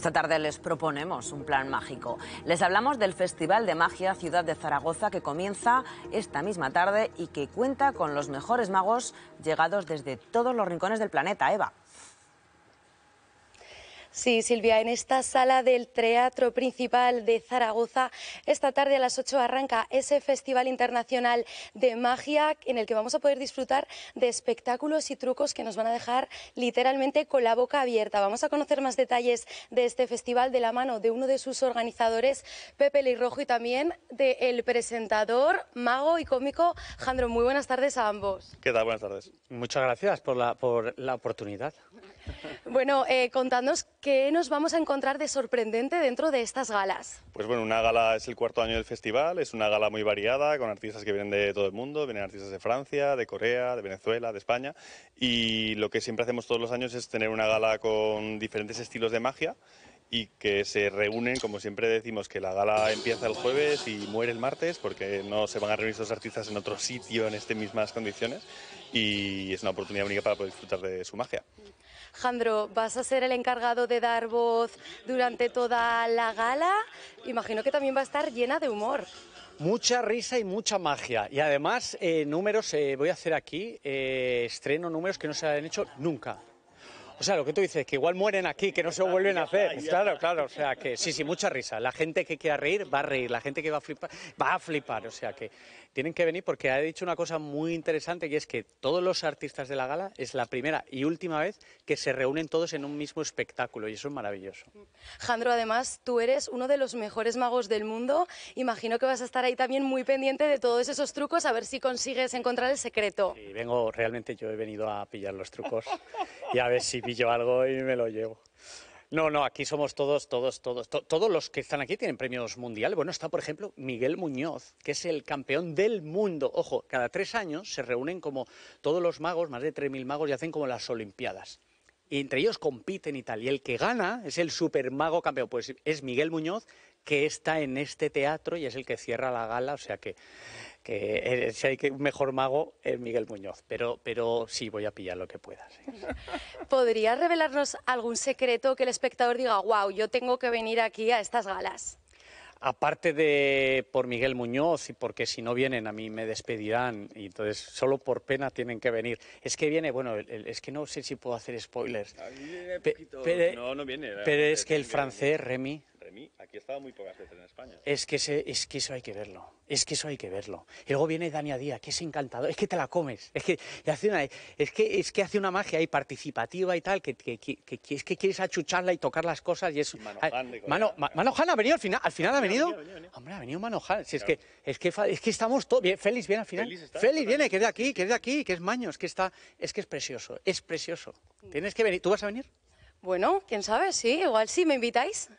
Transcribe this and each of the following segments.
Esta tarde les proponemos un plan mágico. Les hablamos del Festival de Magia Ciudad de Zaragoza que comienza esta misma tarde y que cuenta con los mejores magos llegados desde todos los rincones del planeta. Eva. Sí, Silvia, en esta sala del Teatro Principal de Zaragoza, esta tarde a las 8 arranca ese Festival Internacional de Magia en el que vamos a poder disfrutar de espectáculos y trucos que nos van a dejar literalmente con la boca abierta. Vamos a conocer más detalles de este festival de la mano de uno de sus organizadores, Pepe Lirrojo, y también del presentador, mago y cómico Jandro. Muy buenas tardes a ambos. ¿Qué tal? Buenas tardes. Muchas gracias por la, por la oportunidad. Bueno, eh, contadnos qué nos vamos a encontrar de sorprendente dentro de estas galas. Pues bueno, una gala es el cuarto año del festival, es una gala muy variada, con artistas que vienen de todo el mundo, vienen artistas de Francia, de Corea, de Venezuela, de España, y lo que siempre hacemos todos los años es tener una gala con diferentes estilos de magia y que se reúnen, como siempre decimos, que la gala empieza el jueves y muere el martes, porque no se van a reunir estos artistas en otro sitio en estas mismas condiciones, y es una oportunidad única para poder disfrutar de su magia. Jandro, vas a ser el encargado de dar voz durante toda la gala. Imagino que también va a estar llena de humor. Mucha risa y mucha magia. Y además, eh, números, eh, voy a hacer aquí, eh, estreno números que no se han hecho nunca. O sea, lo que tú dices, que igual mueren aquí, que no se vuelven a hacer. Claro, claro, o sea que sí, sí, mucha risa. La gente que quiera reír va a reír, la gente que va a flipar va a flipar. O sea que tienen que venir porque ha dicho una cosa muy interesante y es que todos los artistas de la gala es la primera y última vez que se reúnen todos en un mismo espectáculo y eso es maravilloso. Jandro, además tú eres uno de los mejores magos del mundo. Imagino que vas a estar ahí también muy pendiente de todos esos trucos a ver si consigues encontrar el secreto. Sí, vengo, realmente yo he venido a pillar los trucos y a ver si pillo algo y me lo llevo. No, no, aquí somos todos, todos, todos, todos los que están aquí tienen premios mundiales. Bueno, está, por ejemplo, Miguel Muñoz, que es el campeón del mundo. Ojo, cada tres años se reúnen como todos los magos, más de 3.000 magos, y hacen como las Olimpiadas. Y entre ellos compiten y tal. Y el que gana es el super mago campeón. Pues es Miguel Muñoz, que está en este teatro y es el que cierra la gala. O sea que que eh, si hay que un mejor mago es Miguel Muñoz, pero, pero sí voy a pillar lo que pueda. ¿Podrías revelarnos algún secreto que el espectador diga, wow, yo tengo que venir aquí a estas galas? Aparte de por Miguel Muñoz y porque si no vienen a mí me despedirán y entonces solo por pena tienen que venir. Es que viene, bueno, es que no sé si puedo hacer spoilers. no, no viene. Pero es que el francés, Remy, aquí estaba muy pocas veces en España. Es que, es que eso hay que verlo, es que eso hay que verlo. Y luego viene Dani Díaz, que es encantador, es que te la comes, es que hace una, es que, es que hace una magia ahí participativa y tal, que, que, es que quieres achucharla y tocar las cosas y es... Mano, Mano, ha venido al final, al final ha venido... Hombre, ha venido Mano Si es, que, es, que, es que estamos todos... Bien, Félix viene al final. Félix, viene, que es de aquí, que es de aquí, que es Maño, es que está... Es que es precioso, es precioso. Tienes que venir. ¿Tú vas a venir? Bueno, quién sabe, sí, igual sí, ¿me invitáis?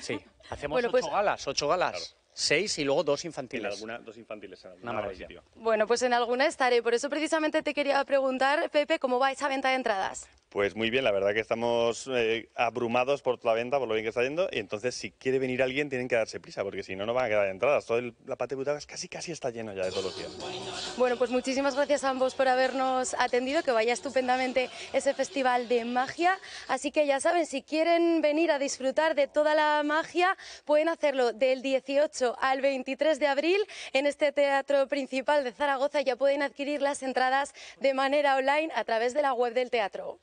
Sí, hacemos ocho pues galas, ocho galas. Seis y luego dos infantiles. alguna, dos infantiles en Una maravilla. Bueno, pues en alguna estaré. Por eso precisamente te quería preguntar, Pepe, ¿cómo va esa venta de entradas? Pues muy bien, la verdad que estamos eh, abrumados por la venta, por lo bien que está yendo, y entonces si quiere venir alguien tienen que darse prisa, porque si no, no van a quedar entradas. Todo el, la parte de butacas casi casi está lleno ya de todos los días. Bueno, pues muchísimas gracias a ambos por habernos atendido, que vaya estupendamente ese festival de magia. Así que ya saben, si quieren venir a disfrutar de toda la magia, pueden hacerlo del 18 al 23 de abril en este teatro principal de Zaragoza. Ya pueden adquirir las entradas de manera online a través de la web del teatro.